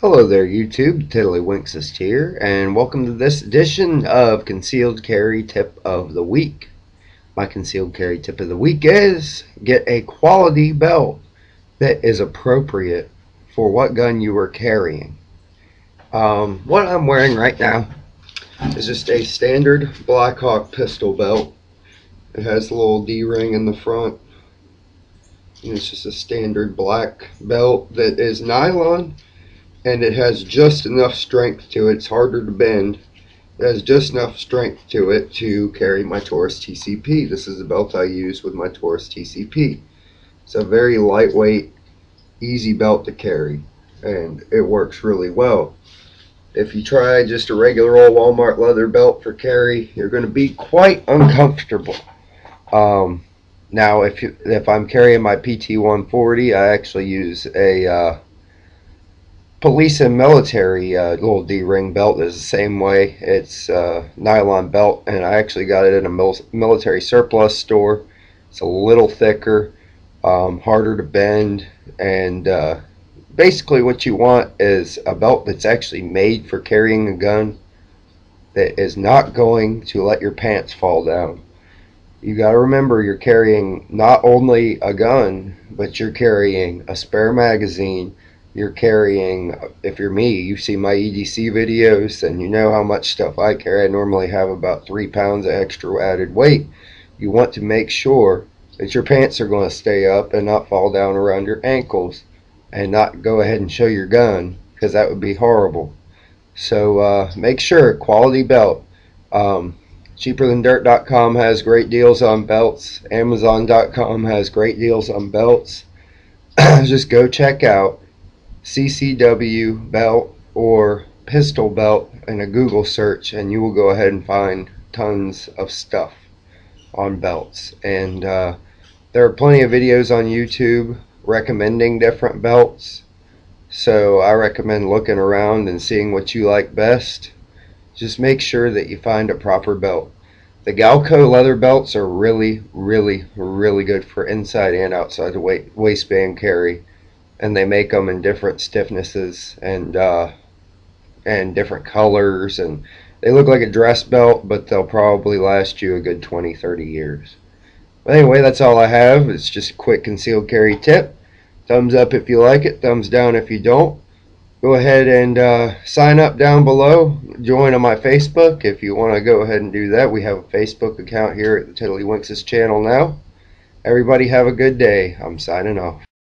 Hello there YouTube, Tiddlywinks here, and welcome to this edition of Concealed Carry Tip of the Week. My concealed carry tip of the week is get a quality belt that is appropriate for what gun you are carrying. Um, what I'm wearing right now is just a standard Blackhawk pistol belt. It has a little D-ring in the front. And it's just a standard black belt that is nylon and it has just enough strength to it. It's harder to bend. It has just enough strength to it to carry my Taurus TCP. This is the belt I use with my Taurus TCP. It's a very lightweight, easy belt to carry, and it works really well. If you try just a regular old Walmart leather belt for carry, you're going to be quite uncomfortable. Um, now, if you, if I'm carrying my PT-140, I actually use a uh, police and military uh, little D-ring belt is the same way. It's a uh, nylon belt, and I actually got it in a mil military surplus store. It's a little thicker, um, harder to bend, and uh, basically what you want is a belt that's actually made for carrying a gun that is not going to let your pants fall down. You got to remember you're carrying not only a gun, but you're carrying a spare magazine, you're carrying, if you're me, you see my EDC videos and you know how much stuff I carry. I normally have about three pounds of extra added weight. You want to make sure that your pants are going to stay up and not fall down around your ankles and not go ahead and show your gun because that would be horrible. So uh, make sure, quality belt. Um, cheaperthandirt.com has great deals on belts. Amazon.com has great deals on belts. Just go check out CCW belt or pistol belt in a Google search and you will go ahead and find tons of stuff on belts. And uh, there are plenty of videos on YouTube recommending different belts. So I recommend looking around and seeing what you like best. Just make sure that you find a proper belt. The Galco leather belts are really really really good for inside and outside the waistband carry and they make them in different stiffnesses and uh, and different colors and they look like a dress belt but they'll probably last you a good 20 30 years. But anyway that's all I have. It's just a quick concealed carry tip. Thumbs up if you like it thumbs down if you don't. Go ahead and uh, sign up down below. Join on my Facebook if you want to go ahead and do that. We have a Facebook account here at the Tiddlywinks channel now. Everybody have a good day. I'm signing off